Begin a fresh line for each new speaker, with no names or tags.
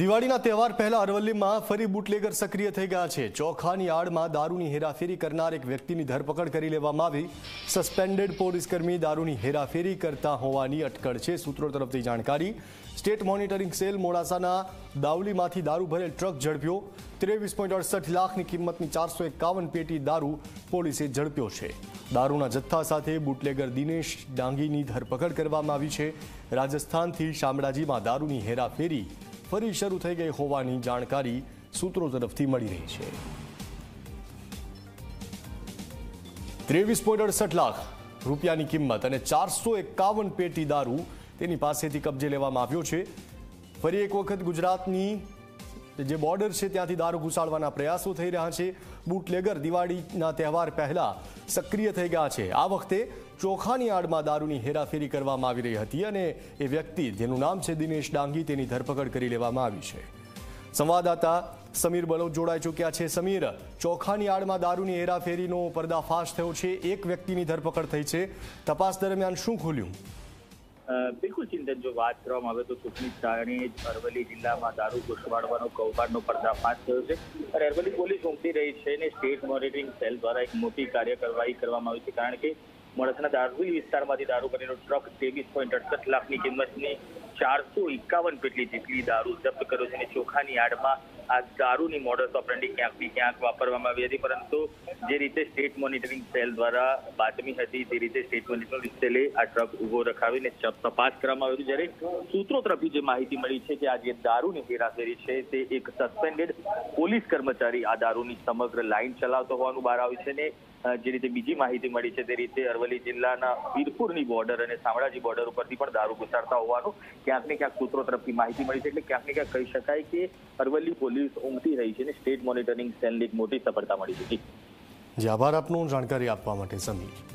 દિવાળીના તહેવાર પહેલા અરવલ્લીમાં ફરી બુટલેગર સક્રિય થઈ ગયા છે. ચોખાની આડમાં દારૂની હેરાફેરી કરનાર એક વ્યક્તિની ધરપકડ કરી લેવામાં આવી. સસ્પેન્ડેડ પોલીસકર્મી દારૂની હેરાફેરી કરતા હોવાની અટકળ છે. સૂત્રો તરફથી જાણકારી. સ્ટેટ મોનિટરિંગ સેલ મોડાસાના દાવલીમાંથી દારૂ ભરેલ ટ્રક ઝડપ્યો. ત્રેવીસ પોઈન્ટ અડસઠ લાખની કિંમતની ચારસો એકાવન પેટી દારૂ પોલીસે ઝડપ્યો છે. દારૂના જથ્થા સાથે બુટલેગર દિનેશ ડાંગીની ધરપકડ કરવામાં આવી છે. રાજસ્થાનથી શામળાજીમાં દારૂની હેરાફેરી ફરી શરૂ થઈ ગઈ હોવાની જાણકારી સૂત્રો તરફથી મળી રહી છે. ત્રેવીસ પોઈન્ટ અડસઠ લાખ રૂપિયાની કિંમત અને ચારસો એકાવન પેટી દારૂ તેની પાસેથી કબજે લેવામાં આવ્યો છે. ફરી એક વખત ગુજરાતની જે બોર્ડર છે ત્યાંથી દારૂ ઘુસાડવાના પ્રયાસો થઈ રહ્યા છે. બુટલેગર દિવાળીના તહેવાર પહેલા સક્રિય થઈ ગયા છે. આ વખતે ચોખાની આડમાં દારૂની હેરાફેરી કરવામાં આવી રહી હતી અને એ વ્યક્તિ, જેનું નામ છે દિનેશ ડાંગી, તેની ધરપકડ કરી લેવામાં આવી છે. સંવાદદાતા સમીર બલોદ જોડાઈ ચૂક્યા છે. સમીર, ચોખાની આડમાં દારૂની હેરાફેરીનો પર્દાફાશ થયો છે. એક વ્યક્તિની ધરપકડ થઈ છે. તપાસ દરમિયાન શું ખુલ્યું?
બિલકુલ ચિંતન, જો વાત કરવામાં આવે તો ચૂંટણી જ અરવલ્લી જિલ્લામાં દારૂ ઘૂસવાડવાનો કૌભાંડનો પર્દાફાશ થયો છે. અને અરવલ્લી પોલીસ ઉમટી રહી છે અને સ્ટેટ મોનિટરિંગ સેલ દ્વારા એક મોટી કાર્ય કાર્યવાહી કરવામાં આવી છે. કારણ કે મોડાસાના દારૂલી વિસ્તારમાંથી દારૂ બનેલો ટ્રક ત્રેવીસ પોઈન્ટ અડસઠ લાખની કિંમતની ચારસો એકાવન પેટલી જેટલી દારૂ જપ્ત કર્યો છે અને ચોખાની આડમાં આ દારૂની મોડસ ઓપરેન્ડી ક્યાંકથી ક્યાંક વાપરવામાં આવી હતી, પરંતુ જે રીતે સ્ટેટ મોનિટરિંગ સેલ દ્વારા બાતમી હતી, તે રીતે સ્ટેટ મોનિટરિંગ સેલે આ ટ્રક ઊભો રખાવીને તપાસ કરવામાં આવી જ્યારે સૂત્રો તરફથી જે માહિતી મળી છે કે આ જે દારૂની હેરાફેરી છે, તે એક સસ્પેન્ડેડ પોલીસ કર્મચારી આ દારૂની સમગ્ર લાઈન ચલાવતો હોવાનું બહાર આવ્યું છે ને જે રીતે બીજી માહિતી મળી છે તે રીતે અરવલ્લી જિલ્લાના વીરપુરની બોર્ડર અને શામળાજી બોર્ડર ઉપરથી પણ દારૂ ઘુસાડતા હોવાનું ક્યાંક ને ક્યાંક સૂત્રો તરફથી માહિતી મળી છે. એટલે ક્યાંક ને ક્યાંક કહી શકાય કે અરવલ્લી પોલીસ ઊંઘતી રહી છે અને સ્ટેટ મોનિટરિંગ સેલની મોટી સફળતા મળી હતી.
જે, આભાર આપનું જાણકારી આપવા માટે, સમીર